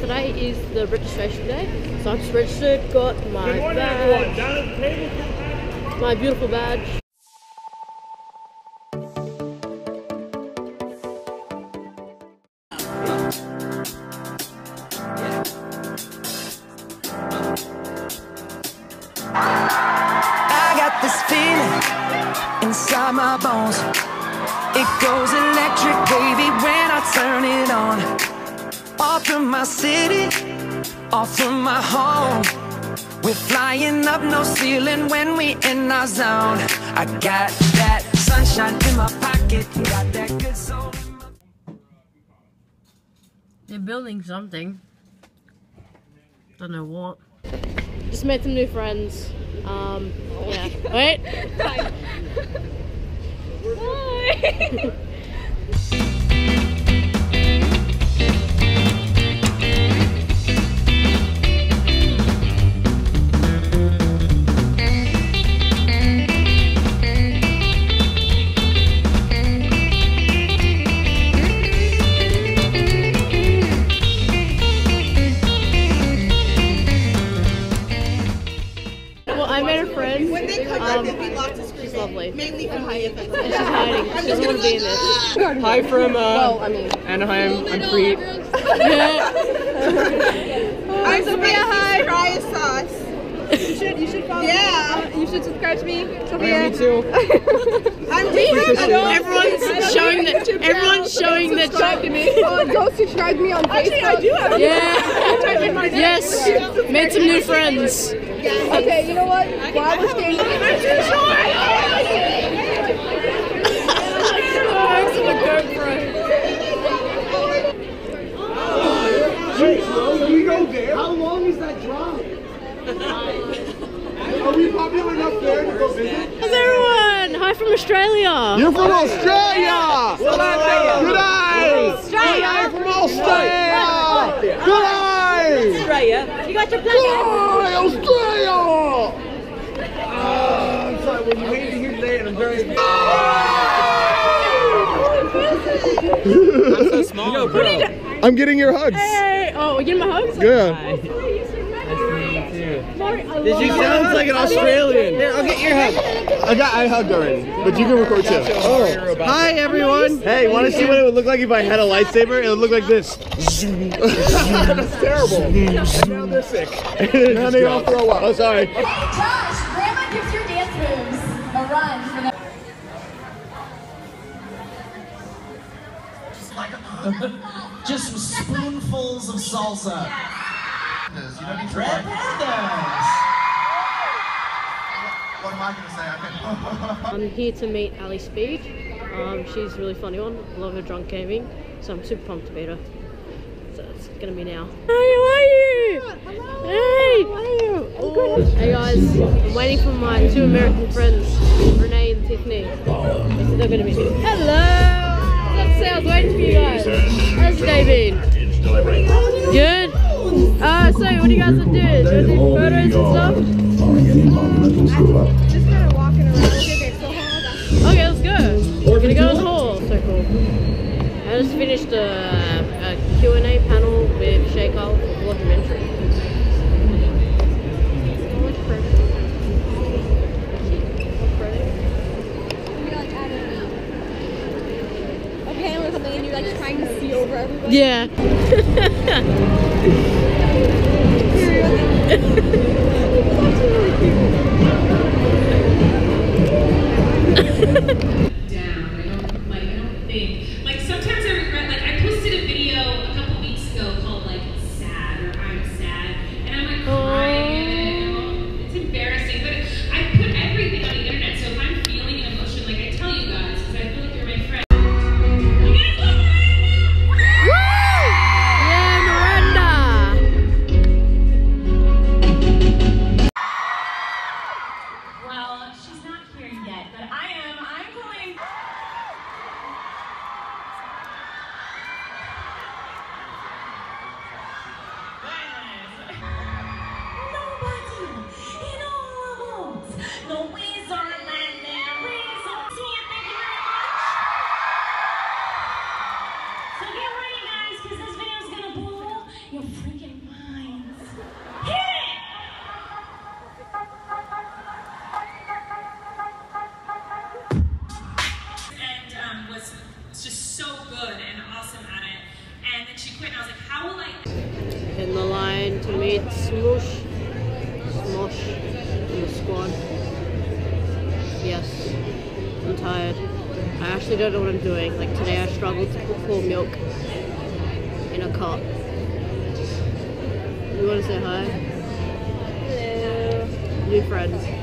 today is the registration day. So I'm just registered, got my morning, badge, Down at the table. my beautiful badge. I got this feeling inside my bones. It goes electric, baby, when I turn it on. Off from my city, off from my home. We're flying up, no ceiling when we in our zone. I got that sunshine in my pocket, got that good soul. in my- They're building something. Don't know what. Just made some new friends. Um, yeah. Wait. Hi. of. Mainly for high she's hiding. She doesn't want to be in this. Hi from uh, Anaheim. I'm Preet. I'm Sophia. Hi. Fry sauce. You should, you should follow Yeah. me. You should subscribe to me, Hi, Sophia. me too. I'm different. Everyone's showing that. Everyone's showing that. Subscribe to me. Oh, go subscribe to me on Facebook. Actually, I do have Yeah. Yes. Made some new friends. Okay, you know what? While we're standing, we go there? How long is that drive? Are we popular enough there to go visit? How's everyone? Hi from Australia. You're from Australia! Good eye! Australia! from Australia! Good eye! You got your Good eye, Australia! Uh, I'm sorry, well, you made it here today, and I'm. So small, bro. I'm getting your hugs. Hey. Oh, you getting my hugs? Good. Did you sound like an Australian? Here, I'll get your hug. I got I hugged already, but you can record too. Oh. Hi everyone. Hey, want to see what it would look like if I had a lightsaber? It would look like this. That's terrible. and now they're sick. now they all throw up. Oh, sorry. Josh, Grandma gives your dance moves a run just some spoonfuls of salsa. Red pandas. What am I going to say? I can. I'm here to meet Alli Speed. Um, she's a really funny one. Love her drunk gaming, so I'm super pumped to meet her. So it's gonna be now. Hey, how are you? Hello. Hey, how are you? Hey guys, I'm waiting for my two American friends, Renee and Tiffany. They said they're gonna meet me. Hello. I was waiting for you guys. How's your day been? Good. Uh, so what do you guys want to do? You do photos and stuff? just kind of walking around. Okay, so hold let's go. We're gonna go in the hall. So cool. I just finished a, a Q&A panel with Shay Yeah. Well, she's not here yet, but I am. In the line to meet Smush. Smosh in the squad. Yes, I'm tired. I actually don't know what I'm doing. Like today I struggled to pour milk in a cup. You want to say hi? Hello. New friends.